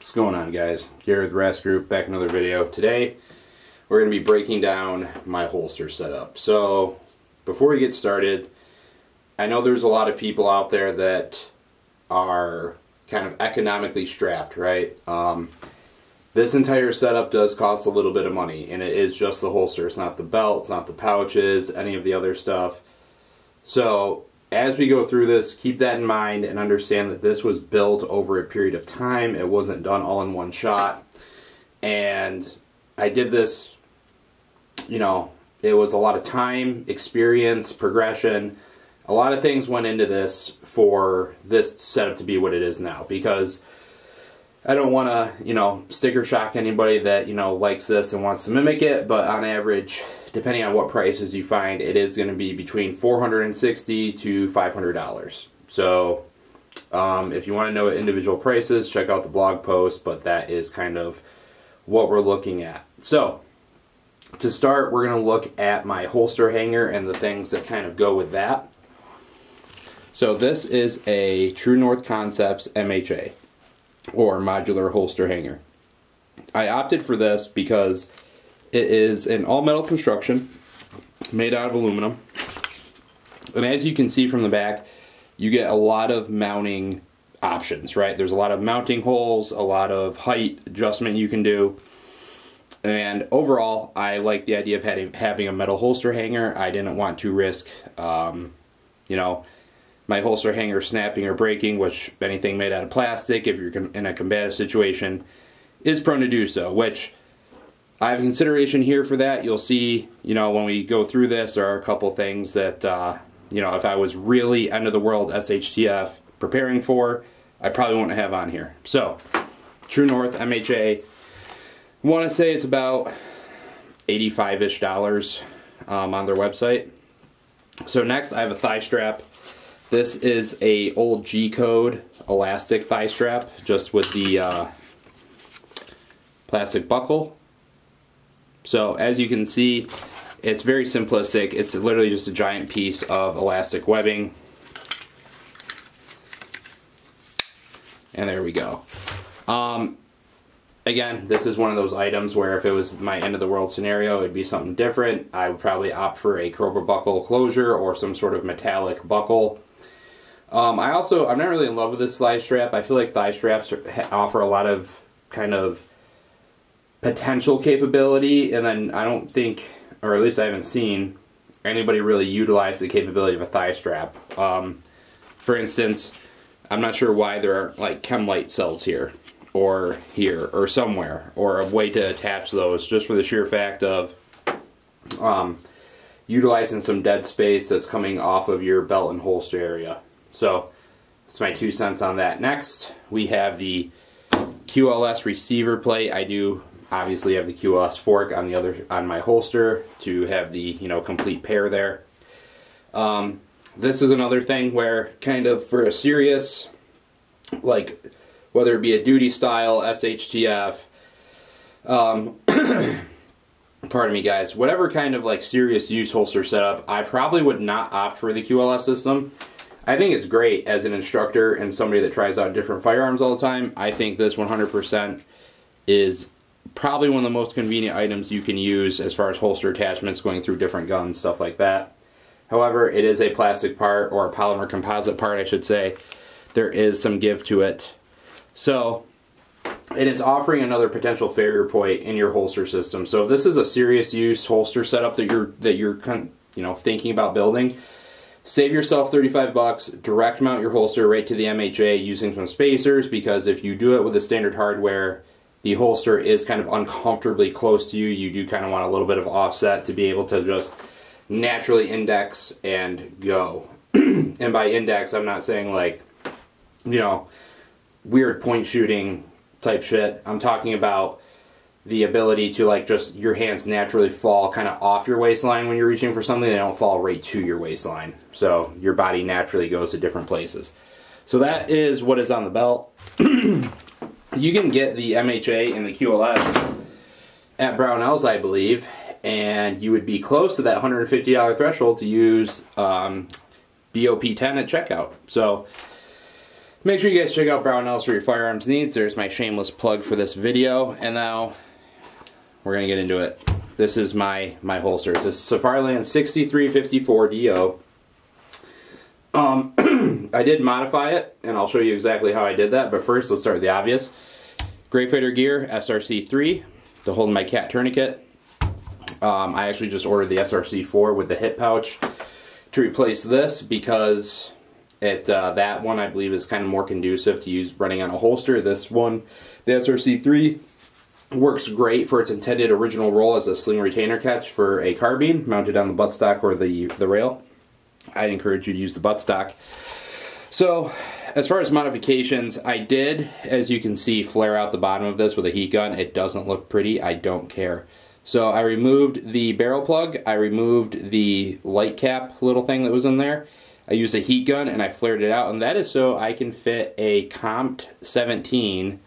What's going on guys? Garrett RAS Group back another video. Today we're going to be breaking down my holster setup. So before we get started, I know there's a lot of people out there that are kind of economically strapped, right? Um, this entire setup does cost a little bit of money and it is just the holster. It's not the belt, it's not the pouches, any of the other stuff. So as we go through this, keep that in mind and understand that this was built over a period of time. It wasn't done all in one shot. And I did this, you know, it was a lot of time, experience, progression. A lot of things went into this for this setup to be what it is now because I don't want to, you know, sticker shock anybody that, you know, likes this and wants to mimic it, but on average, depending on what prices you find, it is going to be between 460 to $500. So um, if you want to know individual prices, check out the blog post, but that is kind of what we're looking at. So to start, we're going to look at my holster hanger and the things that kind of go with that. So this is a True North Concepts MHA or modular holster hanger. I opted for this because it is an all metal construction made out of aluminum. And as you can see from the back, you get a lot of mounting options, right? There's a lot of mounting holes, a lot of height adjustment you can do. And overall, I like the idea of having, having a metal holster hanger. I didn't want to risk, um, you know, my holster hanger snapping or breaking, which anything made out of plastic, if you're in a combative situation, is prone to do so, which I have consideration here for that. You'll see, you know, when we go through this, there are a couple things that, uh, you know, if I was really end of the world SHTF preparing for, I probably wouldn't have on here. So, True North MHA, want to say it's about 85-ish dollars um, on their website. So next I have a thigh strap. This is a old G-code elastic thigh strap, just with the uh, plastic buckle so as you can see, it's very simplistic. It's literally just a giant piece of elastic webbing. And there we go. Um, again, this is one of those items where if it was my end of the world scenario, it'd be something different. I would probably opt for a Cobra buckle closure or some sort of metallic buckle. Um, I also, I'm not really in love with this thigh strap. I feel like thigh straps are, offer a lot of kind of potential capability, and then I don't think, or at least I haven't seen, anybody really utilize the capability of a thigh strap. Um, for instance, I'm not sure why there aren't like Chemlite cells here, or here, or somewhere, or a way to attach those, just for the sheer fact of um, utilizing some dead space that's coming off of your belt and holster area. So, that's my two cents on that. Next, we have the QLS receiver plate. I do obviously have the QLS fork on the other on my holster to have the you know complete pair there. Um, this is another thing where kind of for a serious like whether it be a duty style SHTF um, pardon me guys whatever kind of like serious use holster setup I probably would not opt for the QLS system I think it's great as an instructor and somebody that tries out different firearms all the time I think this 100% is probably one of the most convenient items you can use as far as holster attachments going through different guns, stuff like that. However, it is a plastic part, or a polymer composite part, I should say. There is some give to it. So, and it is offering another potential failure point in your holster system. So if this is a serious use holster setup that you're that you're kind you know thinking about building, save yourself 35 bucks, direct mount your holster right to the MHA using some spacers because if you do it with the standard hardware, the holster is kind of uncomfortably close to you, you do kind of want a little bit of offset to be able to just naturally index and go. and by index, I'm not saying like, you know, weird point shooting type shit. I'm talking about the ability to like just your hands naturally fall kind of off your waistline when you're reaching for something. They don't fall right to your waistline. So your body naturally goes to different places. So that is what is on the belt. you can get the MHA and the QLS at Brownells, I believe, and you would be close to that $150 threshold to use um, BOP10 at checkout. So Make sure you guys check out Brownells for your firearms needs. There's my shameless plug for this video. And now we're going to get into it. This is my, my holsters. This is Safariland 6354 DO. Um, I did modify it, and I'll show you exactly how I did that. But first, let's start with the obvious. Gray Fighter Gear SRC3 to hold my cat tourniquet. Um, I actually just ordered the SRC4 with the hip pouch to replace this because it uh, that one I believe is kind of more conducive to use running on a holster. This one, the SRC3, works great for its intended original role as a sling retainer catch for a carbine mounted on the buttstock or the, the rail. I'd encourage you to use the buttstock. So, as far as modifications, I did, as you can see, flare out the bottom of this with a heat gun. It doesn't look pretty. I don't care. So I removed the barrel plug, I removed the light cap little thing that was in there. I used a heat gun and I flared it out, and that is so I can fit a Compt 17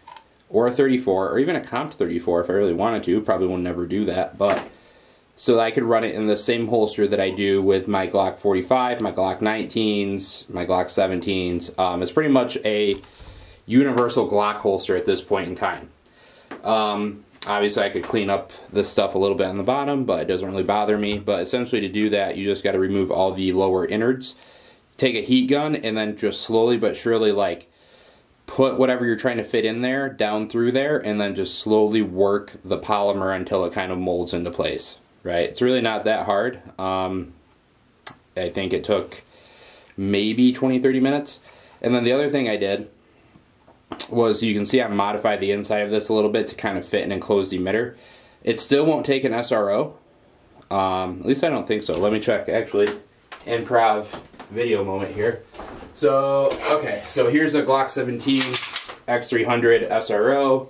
or a 34, or even a Compt 34 if I really wanted to. Probably will never do that, but so I could run it in the same holster that I do with my Glock 45, my Glock 19s, my Glock 17s. Um, it's pretty much a universal Glock holster at this point in time. Um, obviously, I could clean up this stuff a little bit on the bottom, but it doesn't really bother me. But essentially, to do that, you just got to remove all the lower innards. Take a heat gun and then just slowly but surely, like, put whatever you're trying to fit in there down through there and then just slowly work the polymer until it kind of molds into place right? It's really not that hard. Um, I think it took maybe 20, 30 minutes. And then the other thing I did was you can see I modified the inside of this a little bit to kind of fit an enclosed emitter. It still won't take an SRO. Um, at least I don't think so. Let me check actually. Improv video moment here. So, okay, so here's a Glock 17 X300 SRO.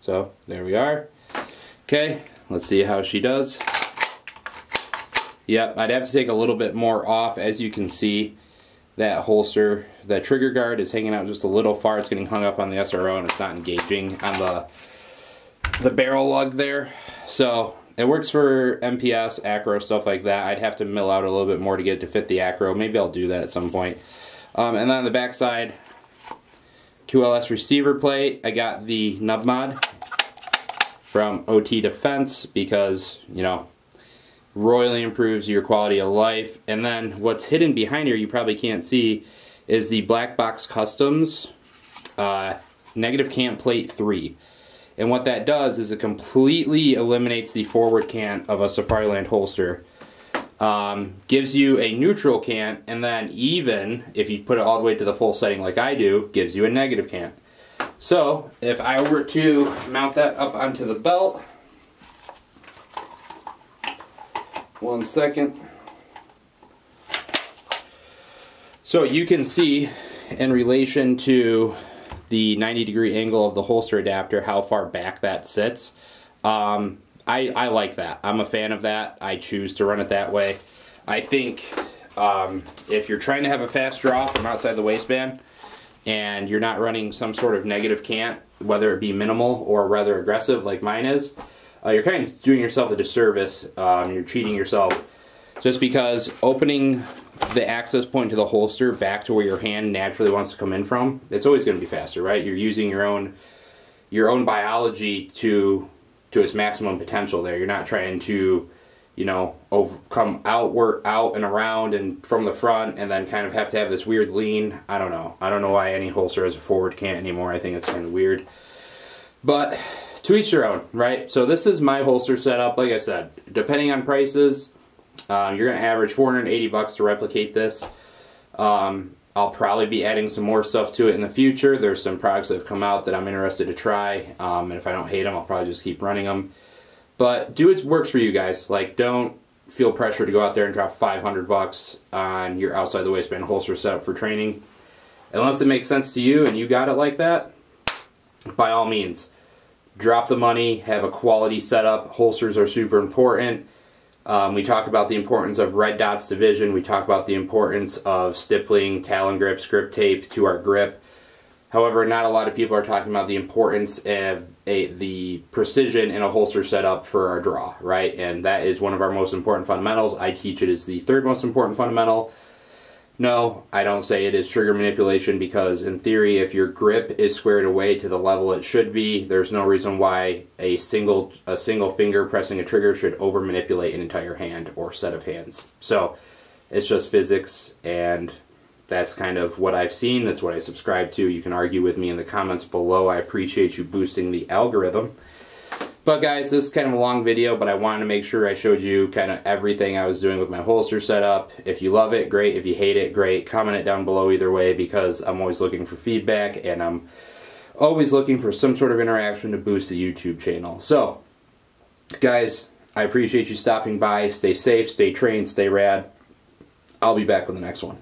So, there we are. Okay, let's see how she does. Yep, I'd have to take a little bit more off. As you can see, that holster, that trigger guard is hanging out just a little far. It's getting hung up on the SRO and it's not engaging on the, the barrel lug there. So it works for MPS, acro, stuff like that. I'd have to mill out a little bit more to get it to fit the acro. Maybe I'll do that at some point. Um, and then on the back side, QLS receiver plate. I got the nub mod from OT Defense because, you know, royally improves your quality of life. And then what's hidden behind here you probably can't see is the Black Box Customs uh, Negative Cant Plate 3. And what that does is it completely eliminates the forward cant of a Safariland holster. Um, gives you a neutral cant, and then even, if you put it all the way to the full setting like I do, gives you a negative cant. So if I were to mount that up onto the belt, one second. So you can see in relation to the 90 degree angle of the holster adapter how far back that sits. Um, I, I like that. I'm a fan of that. I choose to run it that way. I think um, if you're trying to have a fast draw from outside the waistband, and you're not running some sort of negative cant, whether it be minimal or rather aggressive like mine is, uh, you're kind of doing yourself a disservice. Um, you're cheating yourself just because opening the access point to the holster back to where your hand naturally wants to come in from, it's always going to be faster, right? You're using your own your own biology to to its maximum potential there. You're not trying to you know, over, come outward, out and around and from the front and then kind of have to have this weird lean. I don't know. I don't know why any holster has a forward cant anymore. I think it's kind of weird. But to each their own, right? So this is my holster setup. Like I said, depending on prices, um, you're going to average 480 bucks to replicate this. Um, I'll probably be adding some more stuff to it in the future. There's some products that have come out that I'm interested to try. Um, and if I don't hate them, I'll probably just keep running them. But do what works for you guys. Like, don't feel pressure to go out there and drop 500 bucks on your outside the waistband holster setup for training. Unless it makes sense to you and you got it like that, by all means, drop the money, have a quality setup. Holsters are super important. Um, we talk about the importance of red dots division. We talk about the importance of stippling, talon grips, grip tape to our grip. However, not a lot of people are talking about the importance of a, the precision in a holster setup for our draw, right? And that is one of our most important fundamentals. I teach it as the third most important fundamental. No, I don't say it is trigger manipulation because in theory if your grip is squared away to the level it should be, there's no reason why a single a single finger pressing a trigger should over manipulate an entire hand or set of hands. So, it's just physics and that's kind of what I've seen, that's what I subscribe to. You can argue with me in the comments below. I appreciate you boosting the algorithm. But guys, this is kind of a long video, but I wanted to make sure I showed you kind of everything I was doing with my holster setup. If you love it, great. If you hate it, great. Comment it down below either way because I'm always looking for feedback and I'm always looking for some sort of interaction to boost the YouTube channel. So, guys, I appreciate you stopping by. Stay safe, stay trained, stay rad. I'll be back with the next one.